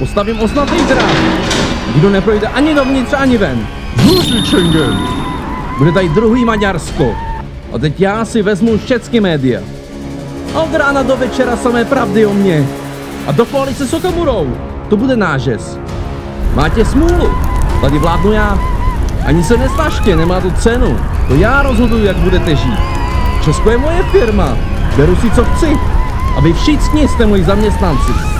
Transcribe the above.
Postavím osnatý drát. Kdo neprojde ani dovnitř, ani ven. Schengen. Bude tady druhý Maďarsko. A teď já si vezmu všechny média. A od rána do večera samé pravdy o mě. A do koalice s Okamurou. To bude nážes. Máte smůlu. Tady vládnu já. Ani se nesnažte, nemá to cenu. To já rozhoduju, jak budete žít. Česko je moje firma. Beru si, co chci. A vy všichni jste moji zaměstnanci.